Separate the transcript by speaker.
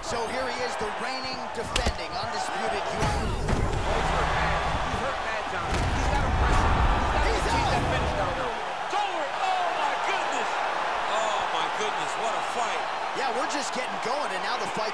Speaker 1: So here he is, the reigning, defending, undisputed union.
Speaker 2: He's hurt bad. He's hurt bad, John. He's got a pressure. He's got
Speaker 1: He's
Speaker 2: achieve
Speaker 1: out.
Speaker 2: that finish, down
Speaker 3: there. over. Oh, my goodness. Oh, my goodness. What a fight.
Speaker 1: Yeah, we're just getting going, and now the fight